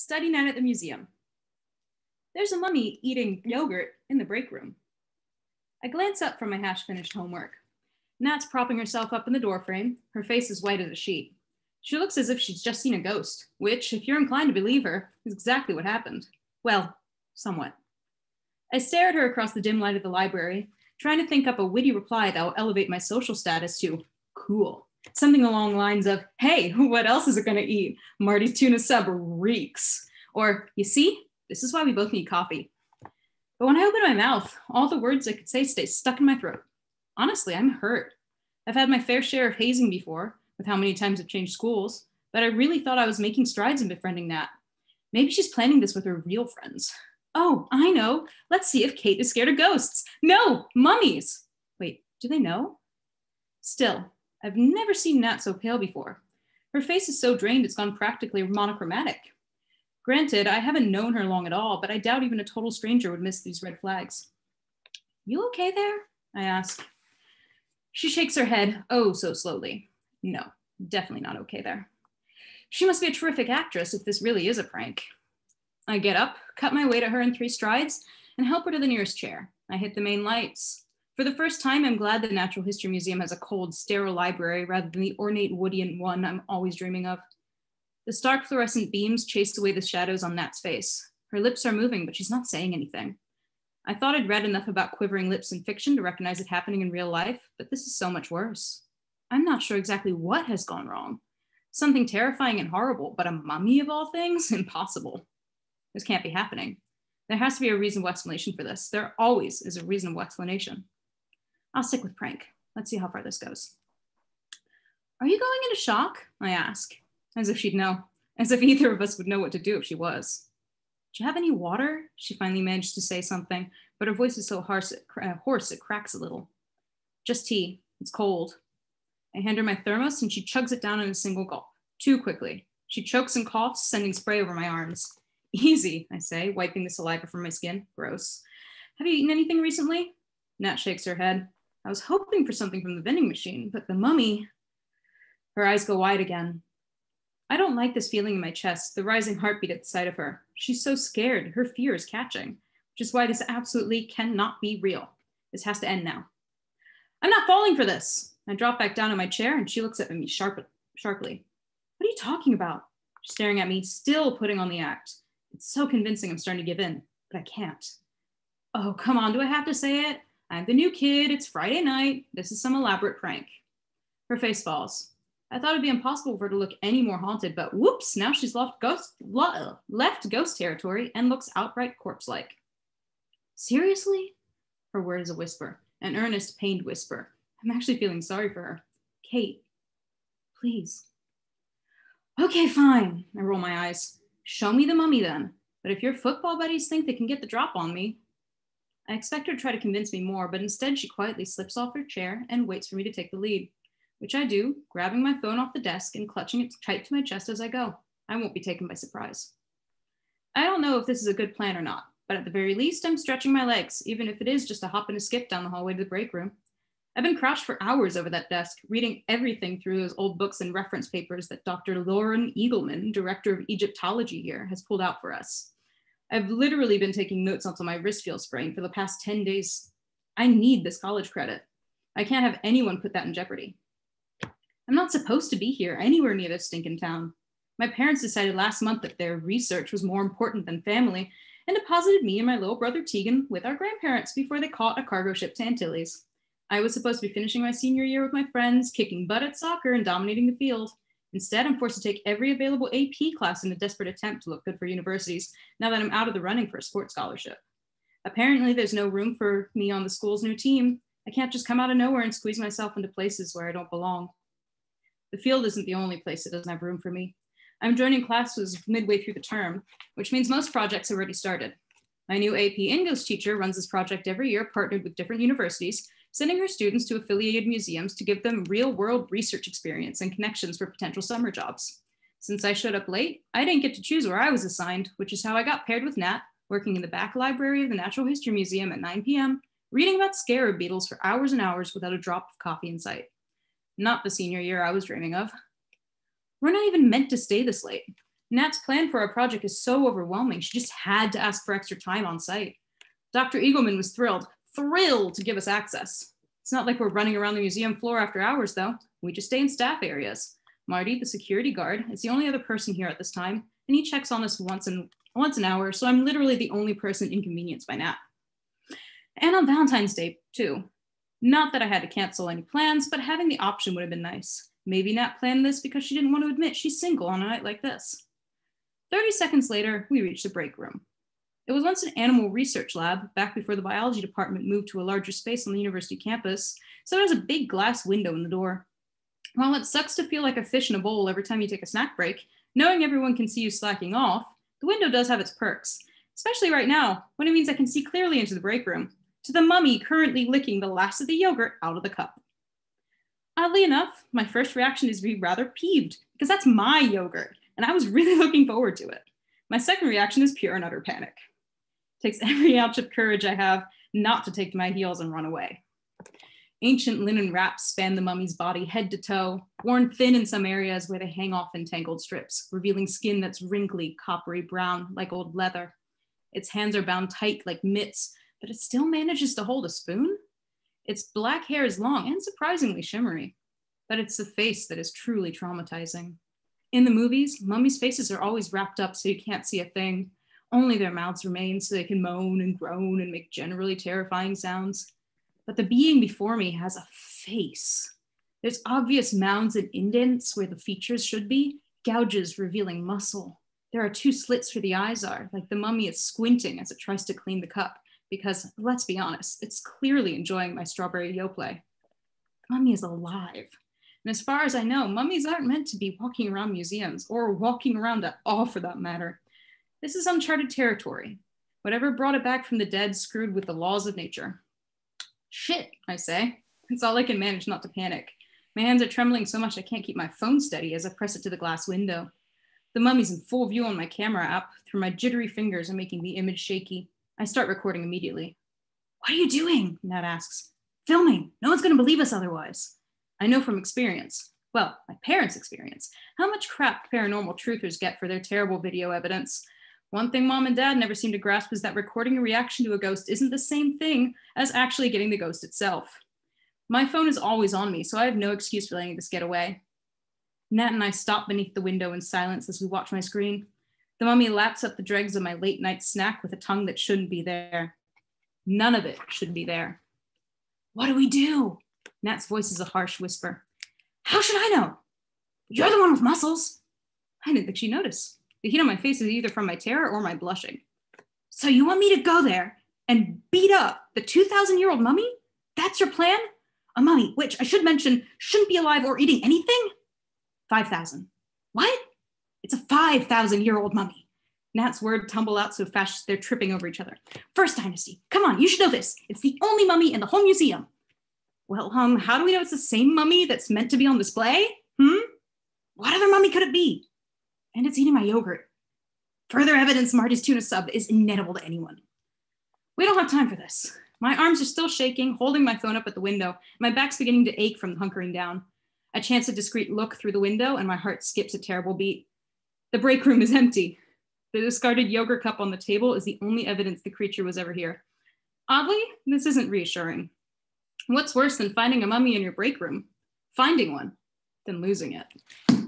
study night at the museum. There's a mummy eating yogurt in the break room. I glance up from my half finished homework. Nat's propping herself up in the doorframe, her face is white as a sheet. She looks as if she's just seen a ghost, which, if you're inclined to believe her, is exactly what happened. Well, somewhat. I stare at her across the dim light of the library, trying to think up a witty reply that will elevate my social status to cool. Something along lines of, hey, what else is it gonna eat? Marty's tuna sub reeks. Or, you see, this is why we both need coffee. But when I open my mouth, all the words I could say stay stuck in my throat. Honestly, I'm hurt. I've had my fair share of hazing before, with how many times I've changed schools, but I really thought I was making strides in befriending Nat. Maybe she's planning this with her real friends. Oh, I know. Let's see if Kate is scared of ghosts. No, mummies. Wait, do they know? Still, I've never seen Nat so pale before. Her face is so drained it's gone practically monochromatic. Granted, I haven't known her long at all, but I doubt even a total stranger would miss these red flags. You okay there? I ask. She shakes her head, oh so slowly. No, definitely not okay there. She must be a terrific actress if this really is a prank. I get up, cut my way to her in three strides, and help her to the nearest chair. I hit the main lights. For the first time, I'm glad the Natural History Museum has a cold, sterile library rather than the ornate Woodian one I'm always dreaming of. The stark fluorescent beams chase away the shadows on Nat's face. Her lips are moving, but she's not saying anything. I thought I'd read enough about quivering lips in fiction to recognize it happening in real life, but this is so much worse. I'm not sure exactly what has gone wrong. Something terrifying and horrible, but a mummy of all things? Impossible. This can't be happening. There has to be a reasonable explanation for this. There always is a reasonable explanation. I'll stick with prank. Let's see how far this goes. Are you going into shock? I ask, as if she'd know, as if either of us would know what to do if she was. Do you have any water? She finally managed to say something, but her voice is so hoarse it, uh, hoarse it cracks a little. Just tea. It's cold. I hand her my thermos and she chugs it down in a single gulp, too quickly. She chokes and coughs, sending spray over my arms. Easy, I say, wiping the saliva from my skin. Gross. Have you eaten anything recently? Nat shakes her head. I was hoping for something from the vending machine, but the mummy. Her eyes go wide again. I don't like this feeling in my chest, the rising heartbeat at the sight of her. She's so scared, her fear is catching, which is why this absolutely cannot be real. This has to end now. I'm not falling for this. I drop back down in my chair and she looks at me sharp, sharply. What are you talking about? She's staring at me, still putting on the act. It's so convincing I'm starting to give in, but I can't. Oh, come on, do I have to say it? I'm the new kid, it's Friday night, this is some elaborate prank. Her face falls. I thought it'd be impossible for her to look any more haunted, but whoops, now she's left ghost, left ghost territory and looks outright corpse-like. Seriously? Her word is a whisper, an earnest, pained whisper. I'm actually feeling sorry for her. Kate, please. Okay, fine. I roll my eyes. Show me the mummy then. But if your football buddies think they can get the drop on me, I expect her to try to convince me more, but instead she quietly slips off her chair and waits for me to take the lead, which I do, grabbing my phone off the desk and clutching it tight to my chest as I go. I won't be taken by surprise. I don't know if this is a good plan or not, but at the very least, I'm stretching my legs, even if it is just a hop and a skip down the hallway to the break room. I've been crouched for hours over that desk, reading everything through those old books and reference papers that Dr. Lauren Eagleman, director of Egyptology here, has pulled out for us. I've literally been taking notes until my wrist feels sprained for the past 10 days. I need this college credit. I can't have anyone put that in jeopardy. I'm not supposed to be here anywhere near this stinking town. My parents decided last month that their research was more important than family and deposited me and my little brother Tegan with our grandparents before they caught a cargo ship to Antilles. I was supposed to be finishing my senior year with my friends, kicking butt at soccer and dominating the field. Instead, I'm forced to take every available AP class in a desperate attempt to look good for universities now that I'm out of the running for a sports scholarship. Apparently, there's no room for me on the school's new team. I can't just come out of nowhere and squeeze myself into places where I don't belong. The field isn't the only place that doesn't have room for me. I'm joining classes midway through the term, which means most projects have already started. My new AP English teacher runs this project every year, partnered with different universities, sending her students to affiliated museums to give them real world research experience and connections for potential summer jobs. Since I showed up late, I didn't get to choose where I was assigned, which is how I got paired with Nat, working in the back library of the Natural History Museum at 9 p.m., reading about scarab beetles for hours and hours without a drop of coffee in sight. Not the senior year I was dreaming of. We're not even meant to stay this late. Nat's plan for our project is so overwhelming, she just had to ask for extra time on site. Dr. Eagleman was thrilled, thrilled to give us access. It's not like we're running around the museum floor after hours, though. We just stay in staff areas. Marty, the security guard, is the only other person here at this time, and he checks on us once in once an hour, so I'm literally the only person inconvenienced by Nat. And on Valentine's Day, too. Not that I had to cancel any plans, but having the option would have been nice. Maybe Nat planned this because she didn't want to admit she's single on a night like this. 30 seconds later, we reach the break room. It was once an animal research lab back before the biology department moved to a larger space on the university campus, so it has a big glass window in the door. While it sucks to feel like a fish in a bowl every time you take a snack break, knowing everyone can see you slacking off, the window does have its perks, especially right now when it means I can see clearly into the break room, to the mummy currently licking the last of the yogurt out of the cup. Oddly enough, my first reaction is to be rather peeved because that's my yogurt and I was really looking forward to it. My second reaction is pure and utter panic. Takes every ounce of courage I have not to take to my heels and run away. Ancient linen wraps span the mummy's body head to toe, worn thin in some areas where they hang off in tangled strips, revealing skin that's wrinkly, coppery brown, like old leather. Its hands are bound tight like mitts, but it still manages to hold a spoon. Its black hair is long and surprisingly shimmery, but it's the face that is truly traumatizing. In the movies, mummies' faces are always wrapped up so you can't see a thing. Only their mouths remain so they can moan and groan and make generally terrifying sounds. But the being before me has a face. There's obvious mounds and indents where the features should be, gouges revealing muscle. There are two slits where the eyes are, like the mummy is squinting as it tries to clean the cup, because let's be honest, it's clearly enjoying my strawberry Yoplait. Mummy is alive. And as far as I know, mummies aren't meant to be walking around museums or walking around at all for that matter. This is uncharted territory. Whatever brought it back from the dead screwed with the laws of nature. Shit, I say. It's all I can manage not to panic. My hands are trembling so much I can't keep my phone steady as I press it to the glass window. The mummy's in full view on my camera app. Through my jittery fingers, I'm making the image shaky. I start recording immediately. What are you doing? Nat asks. Filming. No one's going to believe us otherwise. I know from experience, well, my parents' experience, how much crap paranormal truthers get for their terrible video evidence. One thing mom and dad never seem to grasp is that recording a reaction to a ghost isn't the same thing as actually getting the ghost itself. My phone is always on me, so I have no excuse for letting this get away. Nat and I stop beneath the window in silence as we watch my screen. The mummy laps up the dregs of my late night snack with a tongue that shouldn't be there. None of it should be there. What do we do? Nat's voice is a harsh whisper. How should I know? You're the one with muscles. I didn't think she'd notice. The heat on my face is either from my terror or my blushing. So you want me to go there and beat up the 2,000 year old mummy? That's your plan? A mummy, which I should mention shouldn't be alive or eating anything? 5,000. What? It's a 5,000 year old mummy. Nat's word tumble out so fast they're tripping over each other. First Dynasty, come on, you should know this. It's the only mummy in the whole museum. Well, um, how do we know it's the same mummy that's meant to be on display? Hmm? What other mummy could it be? And it's eating my yogurt. Further evidence Marty's tuna sub is inedible to anyone. We don't have time for this. My arms are still shaking, holding my phone up at the window. My back's beginning to ache from hunkering down. I chance a discreet look through the window, and my heart skips a terrible beat. The break room is empty. The discarded yogurt cup on the table is the only evidence the creature was ever here. Oddly, this isn't reassuring. What's worse than finding a mummy in your break room? Finding one, than losing it.